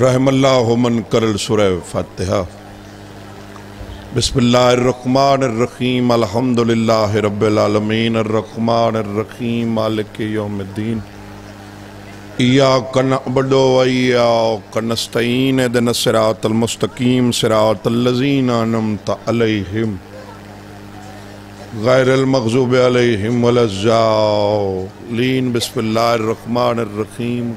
رحم اللہ من کرل سورہ فاتحہ۔ بسم اللہ الرحمن الرحیم، الحمدللہ رب العالمین۔ الرحمن الرحیم، مالک یوم الدین۔ ایاک نعبد و ایاک نستعین اهدنا الصراط المستقیم، صراط الذین انعمت علیہم۔ غیر المغضوب علیہم ولا الضالین۔ بسم اللہ الرحمن الرحیم۔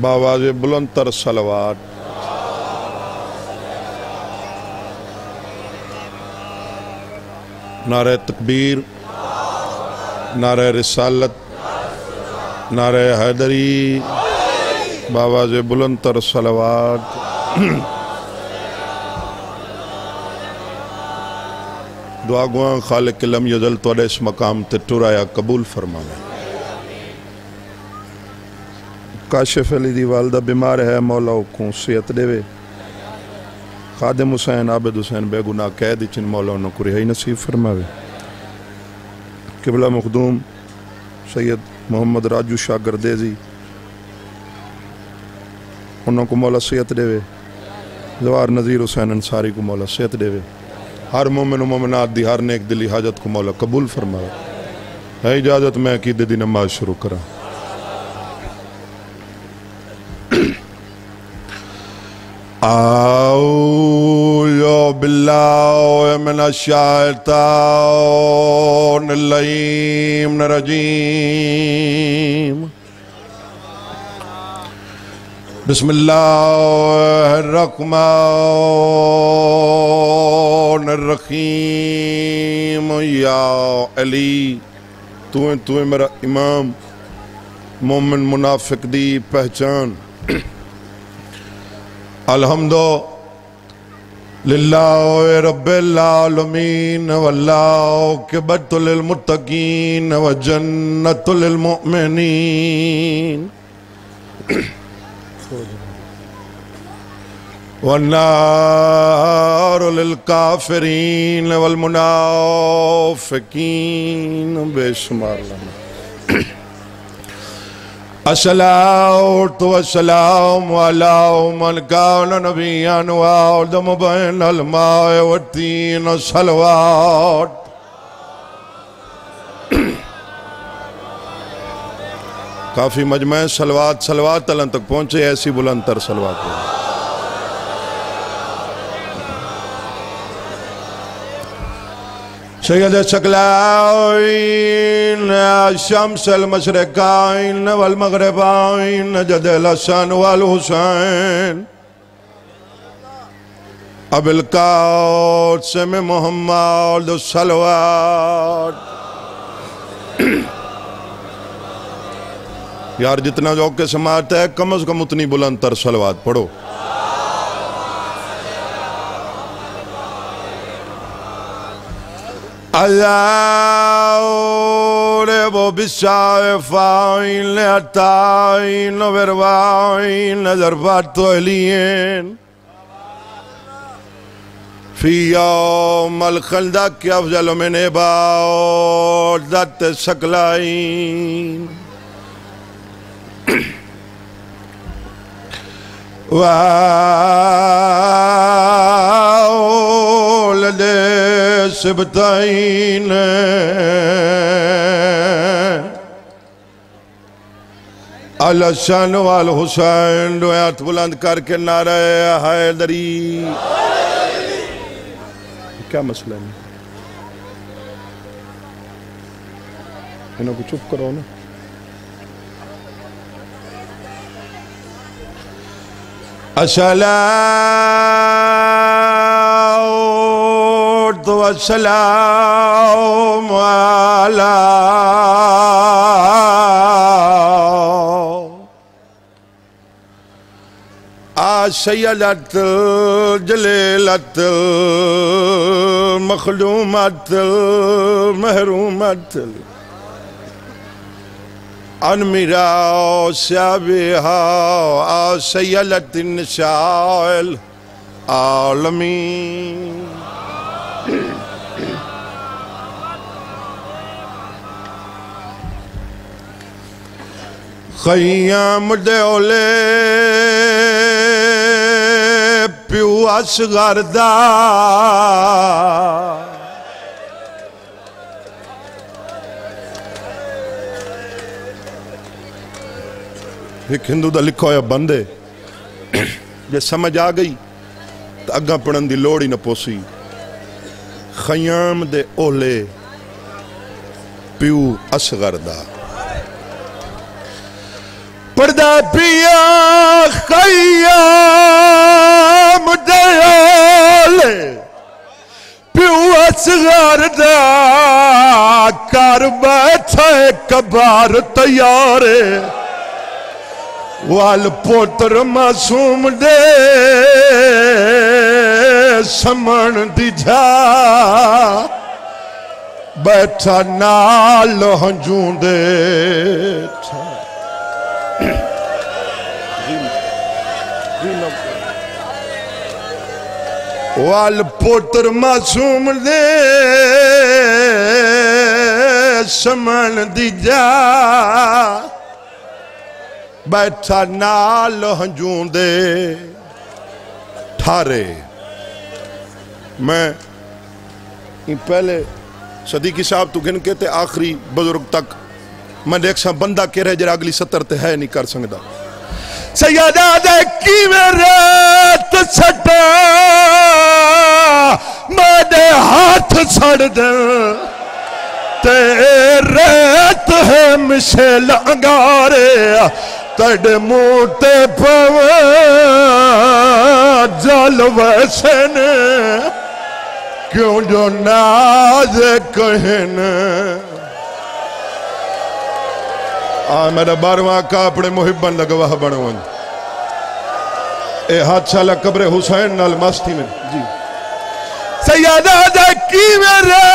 باواز بلند تر صلوات نعرہ تکبیر، نعرہ رسالت، نعرہ حیدری باواز بلند تر صلوات۔ دعا گوان خالق لم یزل توڑے اس مقام تے ٹرایا قبول فرمانا کاشف علی دی والدہ بیمار ہے، مولا کو صحت دے وے۔ خادم حسین، عابد حسین بے گناہ، قید چن مولا انہوں کو رہائی نصیب فرماوے۔ قبلہ مخدوم سید محمد راجو شاہ گردیزی انہوں کو مولا صحت دے وے۔ زوار نظیر حسین انصاری کو مولا صحت دے وے۔ ہر مومن و مومنات دی، ہر نیک دلی حاجت کو مولا قبول فرماوے۔ ہے اجازت میں عقیدے دی نماز شروع کرا أعوذ بالله من الشيطان اللعين الرجيم. بسم الله الرحمن الرحيم. يا علی تو تو میرا امام، مومن منافق دی پہچان. الحمد للہ رب العالمین واللہ کبت للمتقین وجنت للمؤمنین والنار للکافرین والمنافقین بے شمار لنا الصلاة والسلام على من كان نبيا وآدم بين الماء والتين الصلوات کافی مجمع سلوات سلوات تلن تک پہنچے ایسی بلند تر سلوات ہے سید سکلائین الشمس المشرقائین والمغربائین جد الحسن والحسین اب القاسم محمد صلوات یار جتنا جو کے سماعت ہے کم از کم اتنی بلند تر صلوات پڑھو fatto elien. في يوم الخلدك أفضل من إباء ذات السكلين سبتائین اللہ الحسن والحسین دوئے ہاتھ بلند کر کے نعرہ حیدری۔ کیا مسئلہ ہے؟ انہوں کو چپ کرو نا۔ السلام۔ الصلاة والسلام على سيدة الجليلة المخدومة المهرومة أنمرا سابها سيدة النساء العالمين خیام دیولے پیو اصغر دا ایک ہندو دا لکھا ہویا بندے جے سمجھ آ گئی تو اگا پڑھن دی لوڑی نہ پوسی خیام دے اولے پیو اصغر دا پردہ پیا خیام دے پیو اصغر دا کار بیٹھے کبار تیارے وال پوتر معصوم دے، سمن دی جا بیٹھا نال ہنجون دے وال پوتر معصوم دے سمن دی جا بیٹھا نال ہنجون دے ٹھارے۔ میں پہلے صدیقی صاحب تو گن کے تے آخری بزرگ تک میں دیکھ سا بندہ کے رہ جرا اگلی ستر تے ہے نہیں کر سنگدہ سیدہ دے کی میرے سٹا میں دے ہاتھ سڑ دے۔ ریت ہے مشیل انگارے تڑ موتے پوے جل ویسن کیوں جو ناز کہن آ میرا بارواں کا اپنے محبن لگواہ بڑھوان اے حادثہ لقبر حسین نال مستی میں۔ جی۔ سیادہ دکی میرے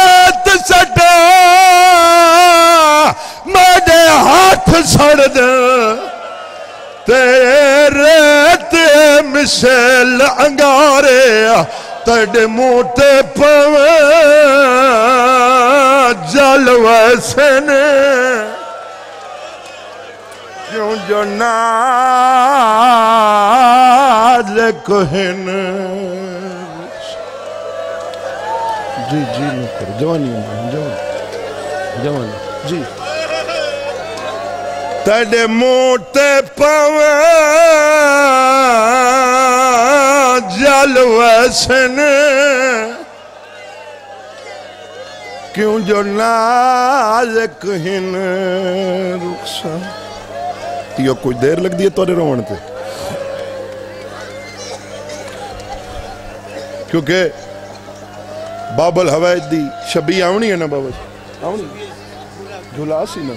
تسٹا میرے ہاتھ سڑ دے تیرے تے مشیل انگارے تڑ موتے پوے جل ویسن کیوں جو ناز کہن۔ جی جی جوانی جوانی جوانی۔ جی۔ ویسن۔ کیوں جو نازک ہن رخصا یہ کوئی دیر لگ دی ہے توڑے روان تے؟ کیونکہ بابل ہوائد دی شبی آونی ہے نا بابل؟ آونی۔ جھلا سی نا۔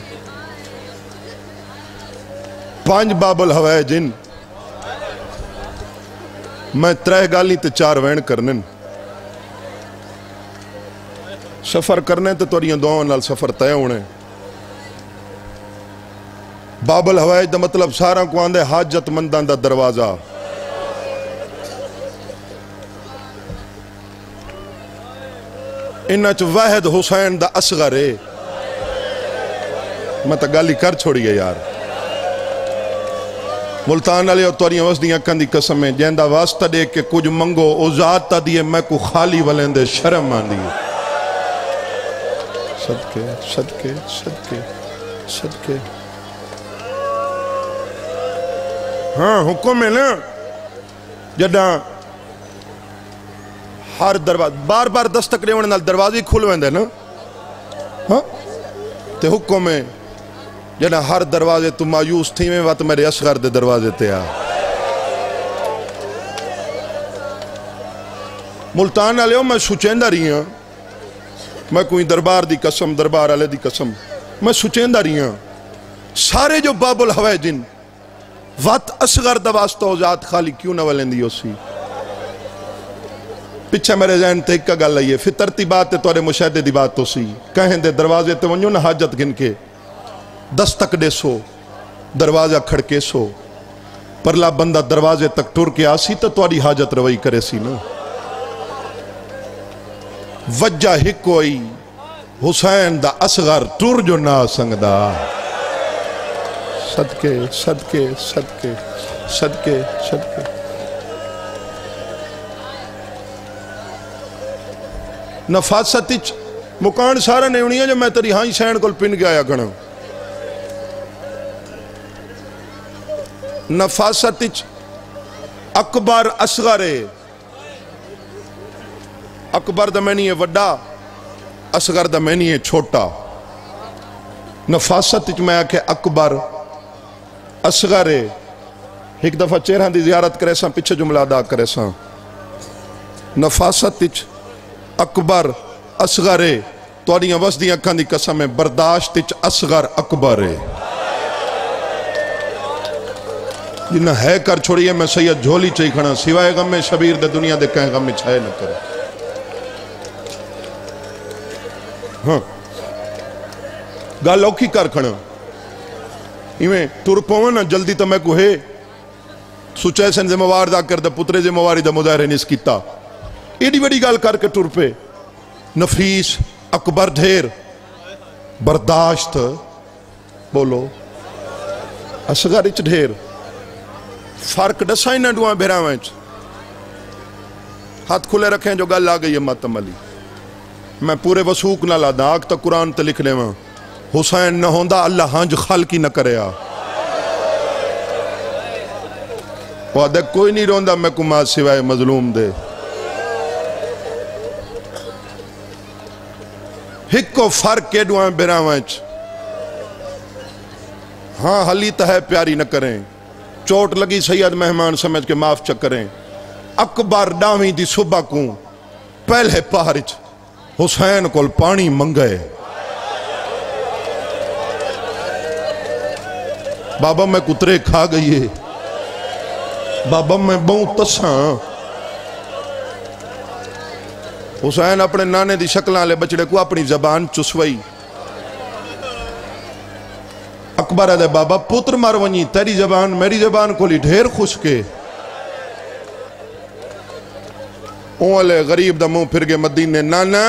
پانچ بابل ہوائے جن میں ترہ گالی تے چار وین کرنن سفر کرنے تے توڑیاں دعاں نال سفر تے ہونے بابل ہوائے دا مطلب سارا کو آندے حاجت مندان دا دروازہ۔ انچ واحد حسین دا اصغر ہے۔ میں تا گالی کر چھوڑی ہے یار۔ ملتان علی اور توریاں وزدیاں کندی قسمیں جہندہ واسطہ دے کے کچھ منگو او ذات تا دیئے میں کو خالی ولندے شرم آن دیئے صدقے صدقے صدقے صدقے۔ ہاں حکم ہے نا۔ جدہ ہر دروازہ بار بار دستک ریونے نال دروازی کھول ویندے نا۔ ہاں؟ تے حکم ہے جنا ہر دروازے تو مایوس تھی میں، وقت میرے اصغر دے دروازے تے آ۔ ملتان والے میں سوچیندہ رہی ہوں میں کوئی دربار دی قسم، دربار والے دی قسم، میں سوچیندہ رہی ہوں سارے جو باب الحوے جن وات اصغر دواستو ذات خالی کیوں نہ ولیندی ہو سی پچھے میرے ذہن تے ایک گل آئیے فطرتی بات ہے توڑے مشاہدے دی بات تو سی کہیں دے دروازے تے ونجو نہ حاجت گن کے دستک دے سو دروازہ کھڑکے سو پرلا بندہ دروازے تک ٹور کے آسی تو توڑی حاجت روئی کرے سی نا وجہ ہک کوئی حسین دا اصغر ٹور جو نا سنگ دا صدقے صدقے صدقے صدقے صدقے نفاست مکان سارا نہیں ہونی ہے جو میں تری ہاں سین کو پن گیا گھنا۔ نفاست اکبر اصغر ہے۔ اکبر دا مینی ہے وڈا، اصغر دا مینی ہے چھوٹا۔ نفاست میں آکے اکبر اصغر ہے۔ ایک دفعہ چہرہ دی زیارت کرے ساں پچھے جملہ ادا کرے ساں۔ نفاست اکبر اصغر ہے توڑیاں وسدیاں کھاندی قسم ہے برداشت اچ اصغر اکبر ہے جنہ ہے کر چھوڑیے میں سید جھولی چاہی کھڑا سوائے غم میں شبیر دے دنیا دے کہیں غم میں چھائے نہ کرے ہاں گال اوکی کر کھڑا ایویں تور پونا جلدی تو میں کو سوچے سن زموار دا کر دا پترے زمواری دا مظاہرے نیس کیتا ایڈی بڑی گال کر کے ٹور پہ نفیس اکبر ڈھیر برداشت بولو اصغر اچ ڈھیر فرق ڈسائیں نہ ڈوائیں بھیراویں ہاتھ کھلے رکھیں جو گل آ گئی ہے ماتم علی میں پورے وسوق نہ لا دا آگ تا قرآن تے لکھ لے میں حسین نہ ہوندا اللہ ہانج خالقی نہ کرے آ وہ دیکھ کوئی نہیں روندا میں کو ماں سوائے مظلوم دے ہکو فرق کے ڈوائیں بھیراویں ہاں حلی تا ہے پیاری نہ کریں۔ چوٹ لگی سید مہمان سمجھ کے معاف چکریں اکبر ڈاویں دی صبح کو پہلے پہرچ حسین کول پانی منگئے بابا میں کترے کھا گئی ہے۔ بابا میں بہت تساں۔ حسین اپنے نانے دی شکلان لے بچڑے کو اپنی زبان چسوئی۔ اکبر ہے بابا، پتر مار ونی، تیری زبان، میری زبان کو لی ڈھیر خوش کے اولے غریب دا منہ پھر گئے مدینے، نانا،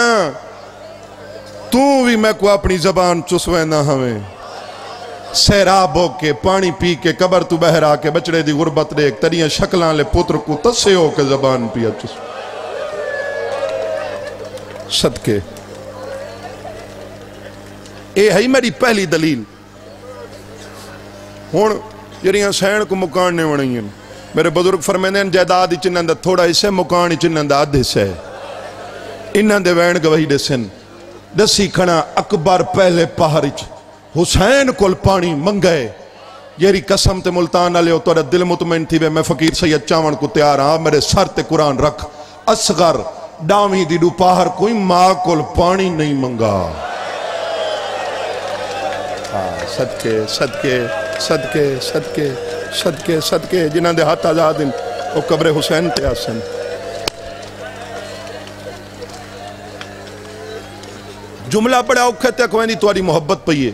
تو بھی میں کو اپنی زبان چسوے نہ ہمیں سیراب ہو کے، پانی پی کے، قبر تو بہر آ کے، بچڑے دی غربت دیکھ تریاں شکلان لے پتر کو تسے ہو کے زبان پیا چسوے صدقے۔ اے ہے میری پہلی دلیل۔ ہون جریاں سین کو مکان نے میرے بزرگ فرمیندے ہیں جائداد چنن تھوڑا حصہ مکان چنن دا آدھ حصہ ہے۔ انہاں دے وین گواہی دے دسی کھنا اکبر پہلے پہرچ حسین کول پانی منگئے یہی قسم تے ملتان علیہ ہو دل مطمئن تھی بے میں فقیر سید چاون کو تیار ہاں میرے سر تے قرآن رکھ۔ اصغر ڈامی دی ڈو پاہر کوئی ماں کول پانی نہیں منگا۔ ہاں، صدقے صدقے صدقے صدقے صدقے صدقے، جنہاں دے ہاتھ آزاد ہیں، وہ قبر حسین تے آسن۔ جملہ بڑا اوکھے تے کوئی نہیں تواری محبت پئیے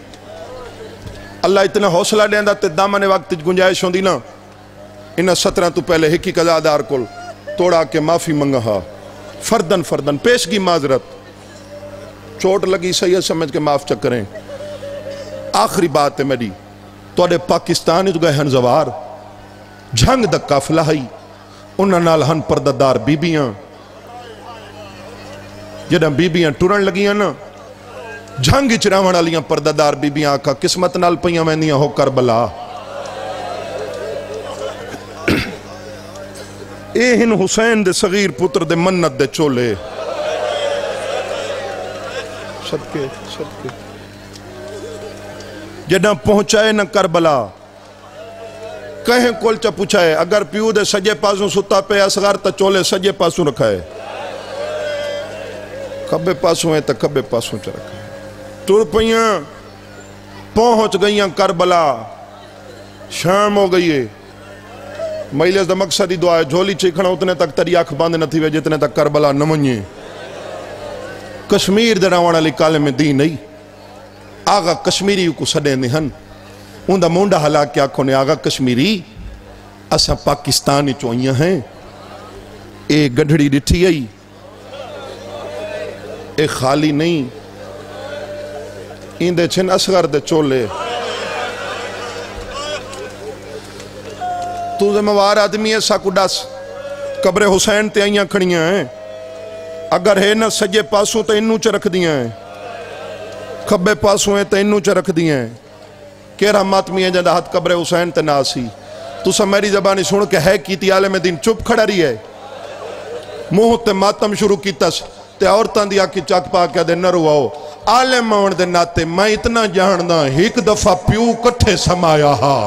اللہ اتنا حوصلہ دیں تے دامن وقت گنجائش ہوندی نا انہا سترہ تو پہلے ہکی قضادار کل توڑا کے معافی منگا ہا۔ فردن فردن پیشگی معذرت۔ چوٹ لگی سید سمجھ کے معاف چکریں آخری بات ہے میری توڑے پاکستانی تو گئے ہن زوار۔ جھنگ دا کافلہ انہاں نال ہن پرددار بیبیاں۔ جدہ بیبیاں ٹورن لگیاں نا، جھنگ چراوان علیاں پرددار بیبیاں آکھا، قسمت نال پہیاں ویندیاں ہو کربلا۔ اے ہن حسین دے صغیر پتر دے منت دے چولے صدقے صدقے۔ جدہ پہنچائے نہ کربلا، کہیں کول چا پوچھائے، اگر پیو دے سجے پاسوں ستا پہ اسغار تا چولے سجے پاسوں رکھائے۔ کبے پاسوں ہیں تا کبے پاسوں چا رکھائے۔ ترپیاں پہنچ گئیاں کربلا، شام ہو گئی ہے۔ مجلس دا مقصد ہی دعا ہے۔ جھولی چیکھنا اتنے تک تری آنکھ باندھ نہ تھی وے جتنے تک کربلا نہ منجے کشمیر دے رہوانا لی کالے میں دی نہیں آغا کشمیری کو سڑے نہیں ہن۔ ان دا مونڈا حلا کیا کھونے آغا کشمیری۔ اسا پاکستانی چوئیاں ہیں۔ اے گڑھڑی ڈٹھی آئی۔ اے خالی نہیں۔ این دے چھن اسغر دے چولے تو ذمہوار آدمی ہے ساکو ڈاس قبر حسین تے آئیاں کھڑیاں ہیں اگر ہے نہ سجے پاسوں تے انو چ رکھ دیاں ہیں کھبے پاسوں ہیں تے انو چ رکھ دیاں ہیں کیرا ماتمی ہے جندہ ہاتھ قبر حسین تے ناسی تو سا میری زبانی سن کے ہے کیتی عالم دین چپ کھڑا رہی ہے موہ تے ماتم شروع کیتا س تے عورتاں دی آکی چاک پا کے دے نرو آؤ عالم مون دے ناتے میں اتنا جاندہ ایک دفعہ پیو کٹھے سمایا ہا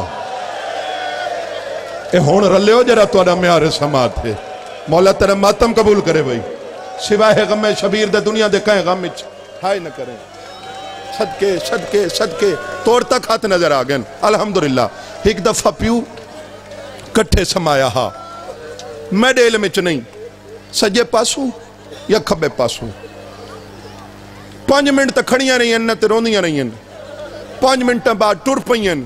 اے ہون رلے ہو جرا تو میارے سماعت ہے مولا تیرے ماتم قبول کرے بھائی۔ سوائے غم شبیر دے دنیا دے کہیں غم اچھ ہائے نہ کریں۔ صدقے صدقے صدقے۔ توڑ تک ہاتھ نظر آگئن الحمدللہ۔ ایک دفعہ پیو کٹھے سمایا ہا۔ میں ڈیل میں نہیں۔ سجے پاسوں یا کھبے پاسوں۔ پانچ منٹ تک کھڑیاں رہی ہیں، نہ تے روندیاں رہی ہیں۔ پانچ منٹ بعد ٹر پئی ہیں۔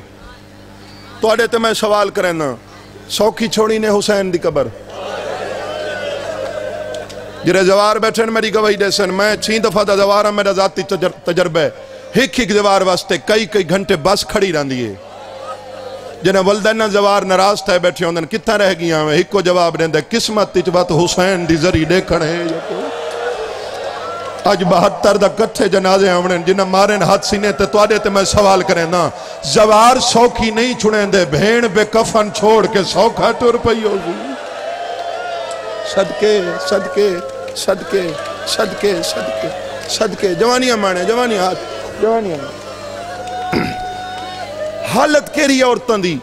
تو اڑے تے میں سوال کریں نا سوکھی چھوڑی نے حسین دی قبر جرے زوار بیٹھن میری گواہی دیسن میں چھین دفعہ دا زوار ہم میرا ذاتی تجربہ ہے ہک ہک زوار واسطے کئی کئی گھنٹے بس کھڑی رہن دیئے جنہیں والدینہ زوار نراز تھے بیٹھے ہوندن کتنا رہ گیا ہمیں ہک کو جواب دیں دے قسمت تیچ حسین دی ذریعے کھڑے ہیں آج بہتر دا کتھے جنازے ہمیں جنہیں مارن ہاتھ سینے تے تو آدھے تے میں سوال کریں نا زوار سوکھی نہیں چھڑیں دے بھین بے کفن چھوڑ کے سوکھا ٹور پئی ہو۔ گئی صدقے صدقے صدقے صدقے صدقے صدقے۔ جوانیاں مانے جوانیاں ہاتھ۔ جوانیاں۔ مانے حالت کیری عورتاں دی؟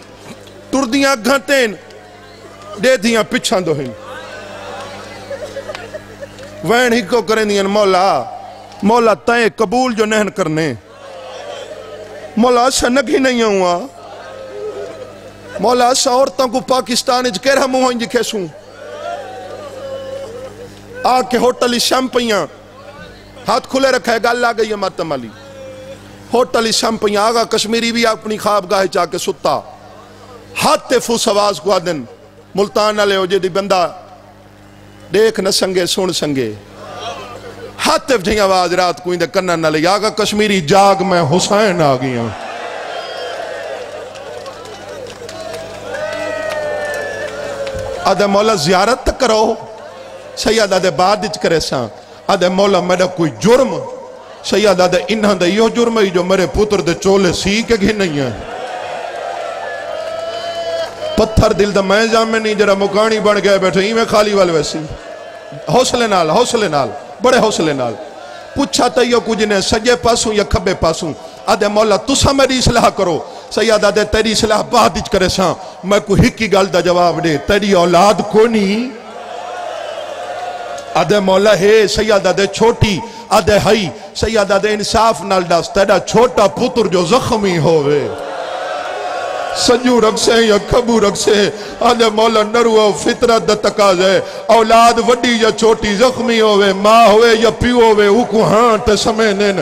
ٹردیاں گھنٹین دے دیاں پچھاں دو ہیں۔ وین ہی کو کریں دیاں مولا۔ مولا تائیں قبول جو نہن کرنے۔ مولا سنگی نہیں ہوا مولا سا عورتاں کو پاکستان اچھ کہہ رہا موہاں جی کیسوں آ کے ہوٹل شام پئیاں ہاتھ کھلے رکھا ہے گال آگئی ہے ماتم علی۔ ہوٹل شام پئیاں آگا کشمیری بھی اپنی خواب گاہ چاہ کے ستا۔ ہاتھ تے فوس آواز کو آدن ملتان نہ لے ہو جے دی بندہ دیکھ نہ سنگے، سن سنگے۔ ہاتھ تے جھیں آواز رات کوئی دے کنن نہ لے آگا کشمیری جاگ میں حسین آگئی ہوں آدھے مولا زیارت تک کرو۔ سید آدھے بعد اچھ کرے ساں۔ آدھے مولا میرا کوئی جرم۔ سید آدھے انہاں دے یہ جرم ہی جو میرے پتر دے چولے سی کے گھن نہیں ہیں پتھر دل دا میں جامع نہیں جرا مکانی بڑھ گئے بیٹھے ہی میں خالی والے ویسی۔ حوصلے نال حوصلے نال، بڑے حوصلے نال۔ پوچھا تا یہ کچھ نے سجے پاسوں یا کھبے پاسوں؟ آدھے مولا تسا میری اصلاح کرو۔ سید آدھے، تیری اصلاح بعد اچھ کرے ساں۔ میں کوئی ہکی گال دا جواب دے۔ تیری اولاد کو نہیں آدھے مولا، ہے سید آدھے چھوٹی، آدھے ہائی۔ سید آدھے انصاف نال ڈاس تیرا چھوٹا پتر جو زخمی ہوئے سنجو رکھ سے یا کھبو رکھ سے آدھے مولا نرو فطرت دا تقاض ہے اولاد وڈی یا چھوٹی زخمی ہوئے ماں ہوئے یا پیو ہوئے اوکو ہاں تے سمینن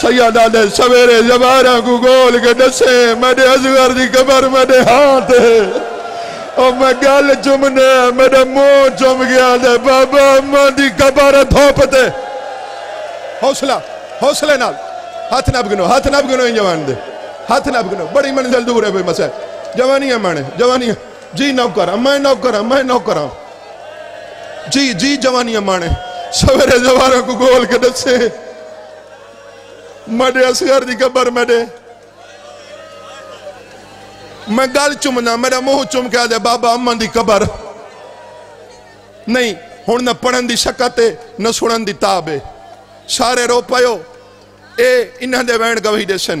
سید آدھے سویرے زبارہ کو گول کے نسے میرے ازغر دی قبر میرے ہاتھ ہے۔ اور میں گل چمنے میرے منہ چم گیا دے، بابا اماں دی قبر دھوپتے حوصلہ، حوصلے نال۔ ہاتھ نہ بگنو ہاتھ نہ بگنو ان جوان دے۔ ہاتھ نہ بگنو بڑی منزل دور ہے بھئی مسئلہ۔ جوانیاں مانے جوانیاں جی نو کرا میں نو کرا میں نو کرا جی جی جوانیاں مانے۔ سویرے زواروں کو گول کے دسے۔ مڈے اسگر دی قبر مڈے۔ میں گل چمنا، میرا موہ چم کے دے بابا امن دی قبر نہیں ہون نہ پڑھن دی شکتے نہ سنن دی تابے سارے رو پایو۔ اے، انہاں دے وین گوہی دے سن۔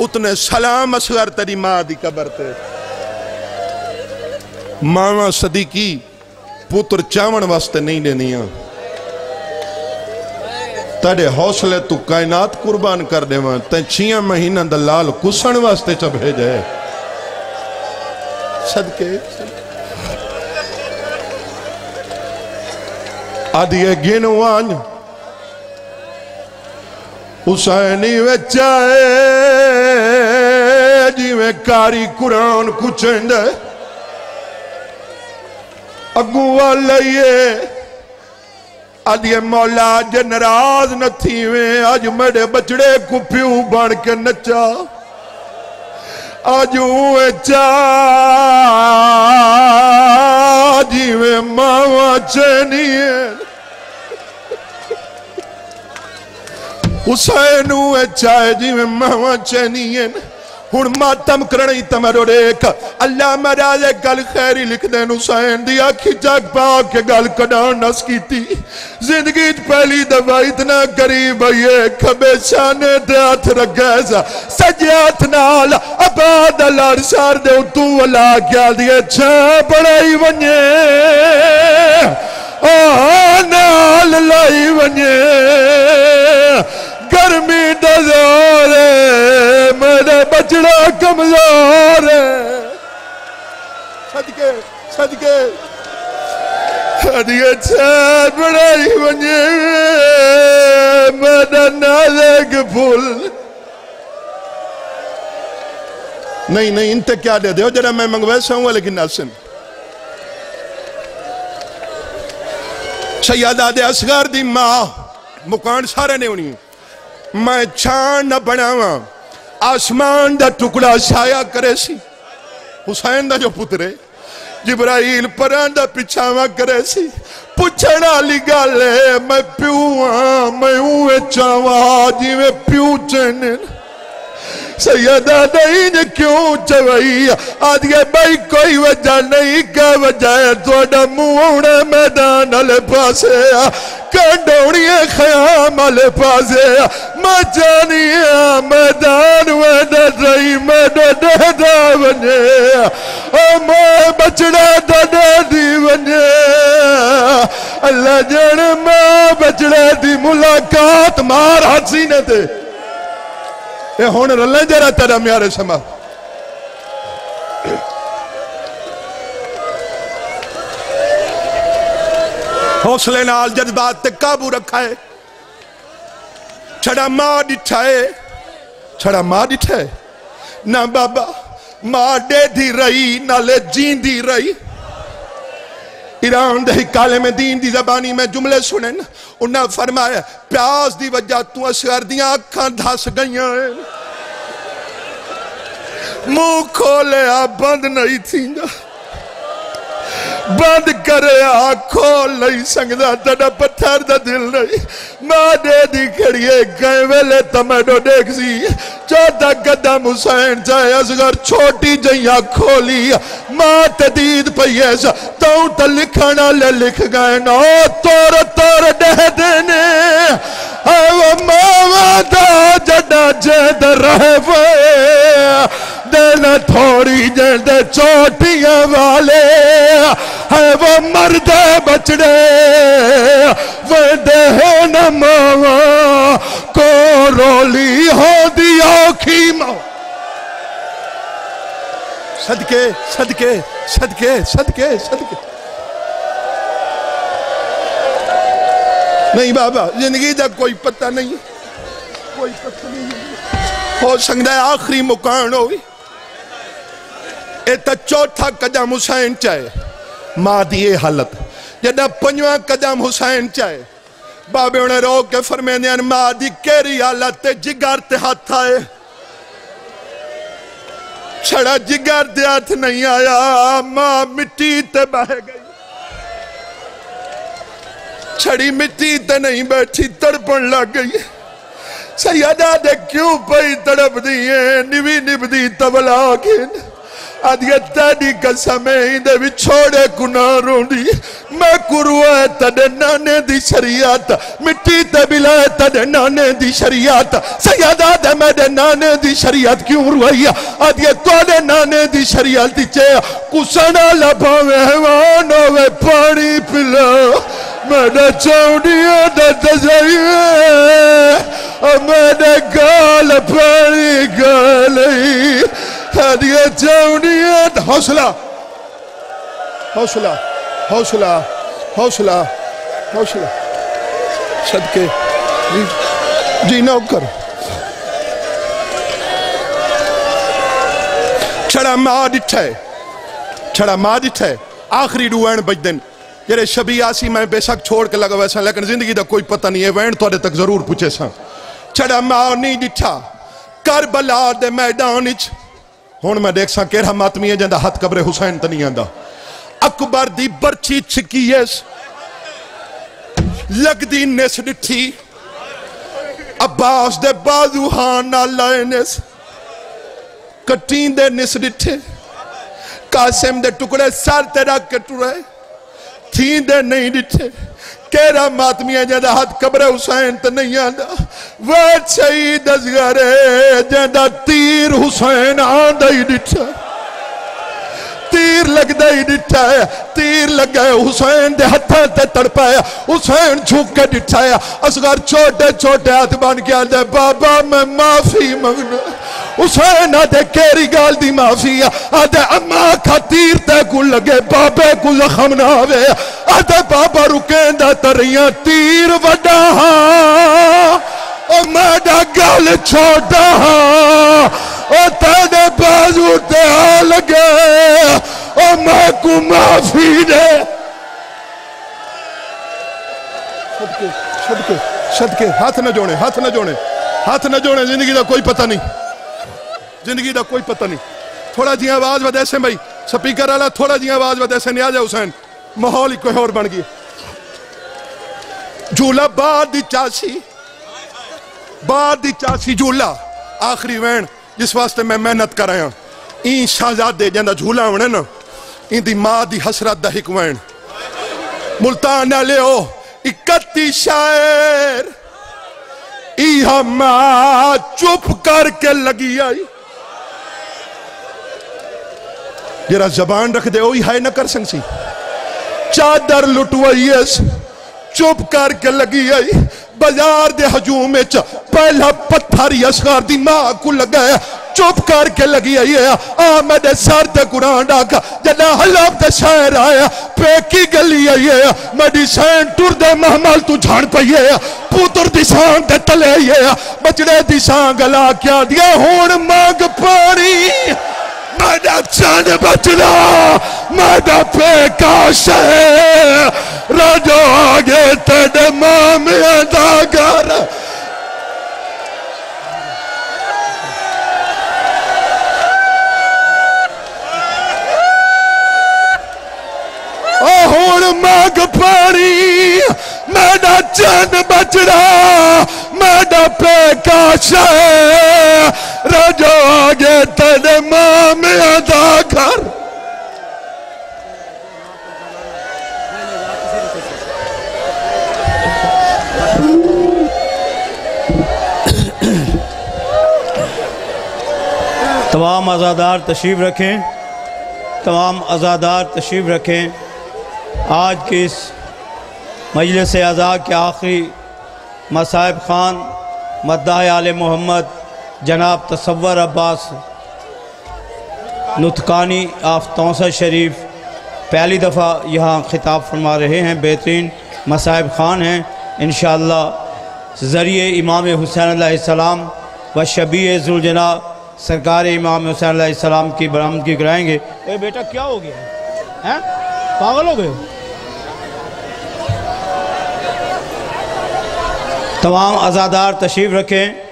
ਉਤਨੇ ਸਲਾਮ ਅਸਗਰ ਤੇਰੀ ਮਾਂ ਦੀ ਕਬਰ ਤੇ। ਮਾਵਾਂ ਸਦੀਕੀ, ਪੁੱਤਰ ਚਾਵਣ ਵਾਸਤੇ ਨਹੀਂ ਦੇਣੀਆਂ। ਤੇਰੇ ਹੌਸਲੇ ਤੂੰ ਕਾਇਨਾਤ ਕੁਰਬਾਨ ਕਰ ਦੇਵਾਂ, ਤੈਂ ਛੀਆਂ ਮਹੀਨਾ ਦਾ ਲਾਲ ਕੁਸਣ ਵਾਸਤੇ ਚ ਭੇਜੇ। ਸਦਕੇ। ਆਦੀ ਗਿਨਵਾਂ ਹੁਸੈਨੀ ਵਿੱਚ ਆਏ। میں کاری قرآن کچھیں دے اگوں والے آدھے مولا اج نراز نہ تھیویں اج میرے بچڑے کو پیوں بن کے نچا آج اوے چا جیویں چینی چنیے حسین ہوئے چاہے جی میں مہوہ چینی ہے ہن ماتم کرنی تمرو ریک اللہ مرا گل خیری لکھ دین حسین دی آکھی جگ پا گل کڈان نس کیتی زندگی پہلی دفعہ اتنا قریب ہے کھبے شانے دے ہاتھ رکھے سجے ہاتھ نال آباد لار سار دے تو ولا گیا دیے چھ بڑائی ونجے آہ نال لائی ونجے گرمی دا زور میرے بچڑا کمزور ہے۔ صدقے صدقے۔ صدقے چین بڑھائی ونجے میرے نازک پھول۔ نہیں نہیں انتے کیا دے دے ہو؟ جرہ میں منگویسا ہوں لیکن ناسم سیدہ دے اسغار دی ماں مکان سارے نے ہونی میں چھان نہ بناواں۔ آسمان دا ٹکڑا سایہ کرے سی۔ حسین دا جو پترے، جبرائیل پران دا پچھاواں کرے سی۔ پوچھن والی گل میں پیو ہاں میں اوے چاواں جویں پیو چنن سیدہ نہیں کیوں چوئی آج کے بھائی کوئی وجہ نہیں کہ وجہ ہے توڑا موڑا میدان علی پاسے۔ کنڈوڑی خیام علی پاسے۔ میں جانی میدان ویدہ رہی، میں ڈڈہ دا ونجے میں بچڑا ڈڈہ دی ونجے اللہ جڑ میں بچڑے دی ملاقات مار حسینے تے۔ اے ہون رلیں جرا تیرا میارے سما۔ حوصلے نال جذبات تے قابو رکھا ہے چھڑا ماں ڈٹھا ہے چھڑا ماں ڈٹھا ہے نہ بابا، ماں ڈے دی رہی نہ لے جین دی رہی۔ ایران دہی کالے میں دین دی زبانی میں جملے سنن۔ انہاں فرمایا، پیاس دی وجہ توں اسگر دیاں اکھاں دھاس گئیاں مو کھولے آ، بند نہیں تھی گا بند کرے آنکھو لئی سنگدہ تڑا پتھر دا دل نہیں ماں دے دی کھڑیے گئے ویلے تمیڈو دیکھ سی چوتا قدم حسین جائے ازگر چھوٹی جیاں کھولی ماں تدید پہیے تاؤں تا لکھانا لے لکھ گئے نو تور تور دہ دینے آو ماں وادا دا جڑا جہد رہ وے دین تھوڑی جیندے چوٹیاں والے ہے وہ مرد بچڑے ویڈے ہو نہ کو رولی ہو دیا کی صدقے صدقے صدقے صدقے صدقے۔ نہیں بابا، زندگی دا کوئی پتہ نہیں، کوئی پتہ نہیں۔ ہو سکتا ہے آخری مکان ہوئی ایتا چوتھا قدم حسین چاہے ماں دیئے حالت۔ جدہ پنجوان قدم حسین چاہے بابے انہیں رو کے فرمینے ان ماں دی کیری حالت تے جگر تے ہاتھ آئے۔ چھڑا جگر دیا تھے نہیں آیا ماں مٹی تے بہے گئی۔ چھڑی مٹی تے نہیں بیٹھی، تڑپن لگ گئی۔ سیدہ دے کیوں پہی تڑپ دیئے نوی نبدی تبلا کھین آدھیا تیڈی قسمیں دے بھی چھوڑے گناہ میں کروہ ہے تیڈے نانے دی شریعت مٹی تے بلائے تیڈے نانے دی شریعت دے نانے دی شریعت کیوں روئی آدھیا توڑے نانے دی شریعت دی چے کسنا پانی پلا میڈے دے تزائیے گال پانی گالی ہدیے چونیت حوصلہ حوصلہ حوصلہ حوصلہ حوصلہ صدقے جی جی نوکر چھڑا ماں ڈٹھے چھڑا ماں ڈٹھے آخری ڈو وین بج دن جرے شبی آسی میں بے شک چھوڑ کے لگا ویسا لیکن زندگی دا کوئی پتہ نہیں ہے وین تو تک ضرور پوچھے سا چھڑا ماں نہیں ڈٹھا کربلا دے میدان اچھ ہون میں دیکھ سا کیرہ ماتمی ہے جندہ ہاتھ قبر حسین تنی آندہ اکبر دی برچی چکی چکیس لگ دی نس ڈٹھی۔ عباس دے بازو ہاں نہ لائنس کٹین دے نس ڈٹھے۔ قاسم دے ٹکڑے سار تیرا کٹو رہے تھین دے نہیں ڈٹھے۔ کیرا ماتمی ہے جیدہ ہاتھ قبر حسین تا نہیں آندہ ویٹ شہید از گرے جیدہ تیر حسین آندہ ہی ڈٹھا۔ تیر لگ دے ہی ڈٹھا ہے۔ تیر لگ گئے حسین دے ہتھا تے تڑپایا حسین جھوک کے ڈٹھا ہے۔ اسگر چھوٹے چھوٹے ہاتھ بان کیا دے بابا میں معافی مگنا حسین آدھے کیری گال دی معافی آدھے اما کھا تیر تے کو لگے، بابے کو زخم نہ آوے آدھے بابا رکیں دا تریاں تیر وڈا ہاں او میڈا گال چھوٹا ہاں او تیڑے بازو تے آ لگے، او میں کو معافی دے۔ صدقے صدقے صدقے، ہاتھ نہ جوڑے، ہاتھ نہ جوڑے، ہاتھ نہ جوڑے، زندگی دا کوئی پتہ نہیں۔ زندگی دا کوئی پتہ نہیں۔ تھوڑا جی آواز ودے سے بھائی۔ سپیکر والا تھوڑا جی آواز ودے سے نہیں آ جائے حسین، ماحول ہی کوئی اور بن گئی جھولا بار دی چاسی۔ بار دی چاسی جھولا۔ آخری وین، جس واسطے میں محنت کر رہا ہوں۔ این شہزاد دے جندہ جھولا ہونے نا، این دی ماں دی حسرت دا حک وین۔ ملتان لے ہو، اکتی شاعر۔ ایہا ماں چپ کر کے لگی آئی۔ جرا زبان رکھ دے، اوہی ہائے نہ کر سنگ سی۔ چادر لٹوائی ایس، چپ کر کے لگی آئی۔ بازار دے حجوم میں پہلا پتھاری اسغار دی ماں کو لگایا چپ کر کے لگی آئی ہے۔ آمد سر دے قرآن ڈاکا جنا حلاب دے شاعر آیا پیکی گلی آئی ہے۔ میڈی سین ٹور دے محمل تو جھان پئی ہے۔ پوتر دی سان دے تلے ہے۔ بچڑے دی سان گلا کیا دیا ہون مانگ پانی۔ میڈا چاند بچنا میڈا پہ کاش ہے راجو آگے تیڑے مامی اداگر ہون مانگ پانی میڈا چاند بچنا میڈا پہ کاش ہے راجو آگے تیڑے مامی اداگر تمام ازادار تشریف رکھیں، تمام ازادار تشریف رکھیں۔ آج کی اس مجلس ازا کے آخری مصائب خان مداح آل محمد جناب تصور عباس نتقانی آف توسہ شریف۔ پہلی دفعہ یہاں خطاب فرما رہے ہیں بہترین مصائب خان ہیں۔ انشاءاللہ ذریعے امام حسین علیہ السلام و شبیع ذوالجنا سرکار امام حسین علیہ السلام کی برآمدگی کرائیں گے۔ اے بیٹا کیا ہو گیا؟ ہے پاگل ہو گئے تمام ازادار تشریف رکھیں۔